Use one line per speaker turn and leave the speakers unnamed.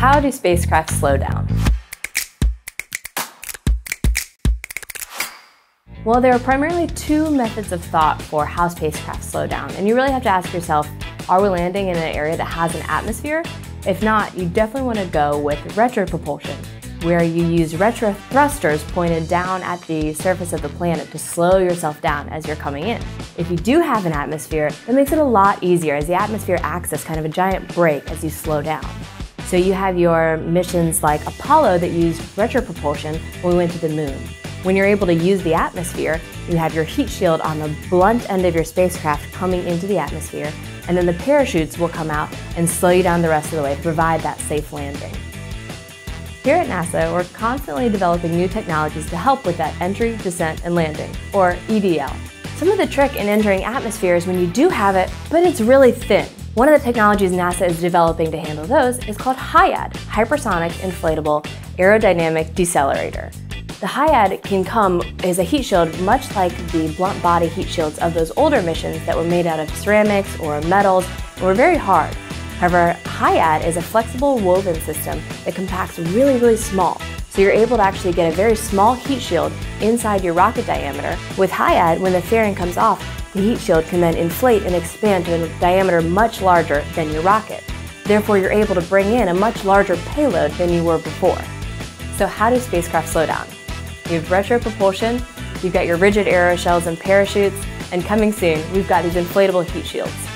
how do spacecraft slow down? Well, there are primarily two methods of thought for how spacecraft slow down, and you really have to ask yourself, are we landing in an area that has an atmosphere? If not, you definitely want to go with retropropulsion, where you use retro thrusters pointed down at the surface of the planet to slow yourself down as you're coming in. If you do have an atmosphere, that makes it a lot easier as the atmosphere acts as kind of a giant brake as you slow down. So you have your missions like Apollo that used retropropulsion when we went to the moon. When you're able to use the atmosphere, you have your heat shield on the blunt end of your spacecraft coming into the atmosphere, and then the parachutes will come out and slow you down the rest of the way to provide that safe landing. Here at NASA, we're constantly developing new technologies to help with that entry, descent, and landing, or EDL. Some of the trick in entering atmosphere is when you do have it, but it's really thin. One of the technologies NASA is developing to handle those is called HIAD, Hypersonic Inflatable Aerodynamic Decelerator. The HIAD can come as a heat shield much like the blunt body heat shields of those older missions that were made out of ceramics or metals and were very hard. However, HIAD is a flexible woven system that compacts really, really small. So you're able to actually get a very small heat shield inside your rocket diameter. With HIAD, when the fairing comes off, the heat shield can then inflate and expand to a diameter much larger than your rocket. Therefore, you're able to bring in a much larger payload than you were before. So how do spacecraft slow down? You have retropropulsion, you've got your rigid aeroshells and parachutes, and coming soon, we've got these inflatable heat shields.